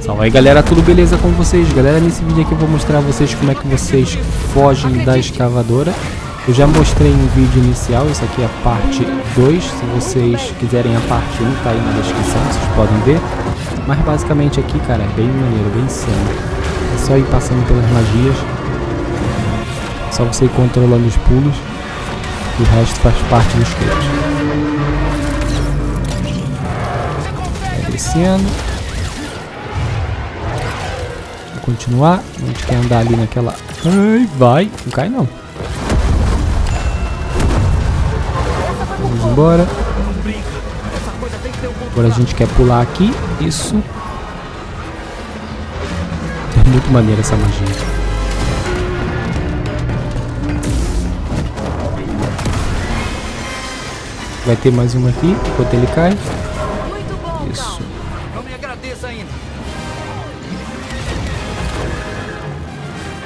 Salve aí galera, tudo beleza com vocês? Galera, nesse vídeo aqui eu vou mostrar a vocês como é que vocês fogem da escavadora. Eu já mostrei no vídeo inicial, isso aqui é a parte 2 Se vocês quiserem a parte 1 tá aí na descrição, vocês podem ver. Mas basicamente aqui, cara, é bem maneiro, bem insano É só ir passando pelas magias. Só você ir controlando os pulos. O resto faz parte do script descendo continuar. A gente quer andar ali naquela... Ai, vai. Não cai, não. Vamos embora. Agora a gente quer pular aqui. Isso. É muito maneira essa magia. Vai ter mais uma aqui, enquanto ele cai. Isso.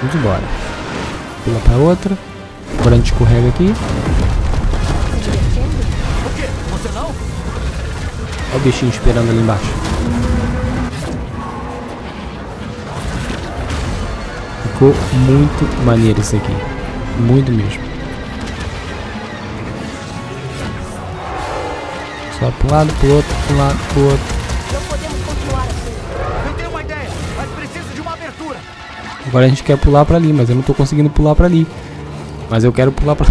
Vamos embora. Pula pra outra. Agora a gente escorrega aqui. Olha o bichinho esperando ali embaixo. Ficou muito maneiro isso aqui. Muito mesmo. Só pro lado, pro outro, pro lado, pro outro. Agora a gente quer pular pra ali, mas eu não tô conseguindo pular pra ali. Mas eu quero pular pra...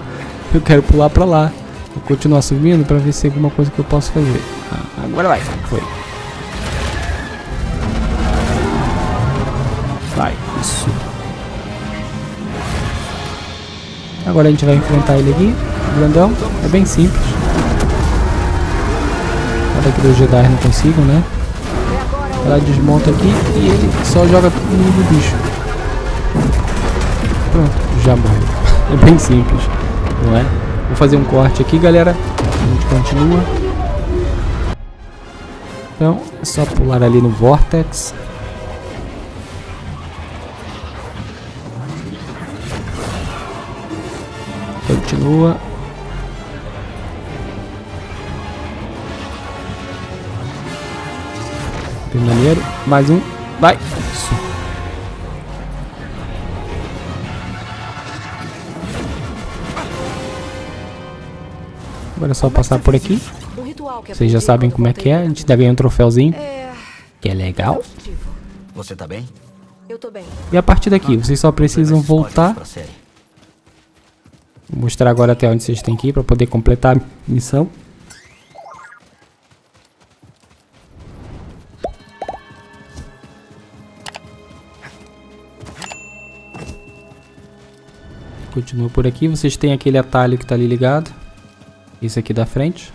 eu quero pular pra lá. Vou continuar subindo pra ver se tem alguma coisa que eu posso fazer. Ah, agora vai. Foi. Vai. Isso. Agora a gente vai enfrentar ele aqui. Grandão. É bem simples. Nada que os Jedi não consigam, né? Ela desmonta aqui e ele só joga no bicho. Pronto, já morreu. É bem simples, não é? Vou fazer um corte aqui, galera. A gente continua. Então, é só pular ali no Vortex. Continua. Bem maneiro. Mais um. Vai. Isso. Agora é só passar por aqui. Vocês já sabem como é que é. A gente ainda ganha um troféuzinho. Que é legal. Você tá bem? Eu tô bem. E a partir daqui, vocês só precisam voltar. Vou mostrar agora até onde vocês têm que ir para poder completar a missão. Continua por aqui. Vocês têm aquele atalho que está ali ligado. Isso aqui da frente.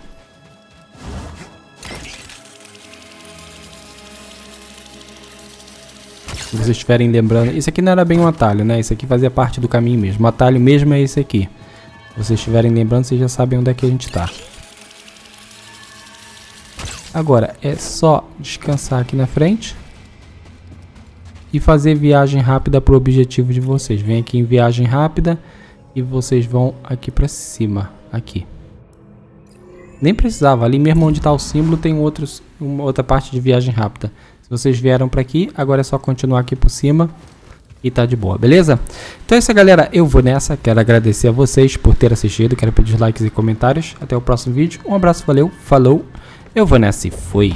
Se vocês estiverem lembrando... Isso aqui não era bem um atalho, né? Isso aqui fazia parte do caminho mesmo. O atalho mesmo é esse aqui. Se vocês estiverem lembrando, vocês já sabem onde é que a gente está. Agora, é só descansar aqui na frente e fazer viagem rápida para o objetivo de vocês. Vem aqui em viagem rápida e vocês vão aqui para cima, aqui. Nem precisava, ali mesmo onde está o símbolo tem outros, uma outra parte de viagem rápida. Se vocês vieram para aqui, agora é só continuar aqui por cima e tá de boa, beleza? Então é isso galera, eu vou nessa, quero agradecer a vocês por ter assistido, quero pedir likes e comentários. Até o próximo vídeo, um abraço, valeu, falou, eu vou nessa e fui!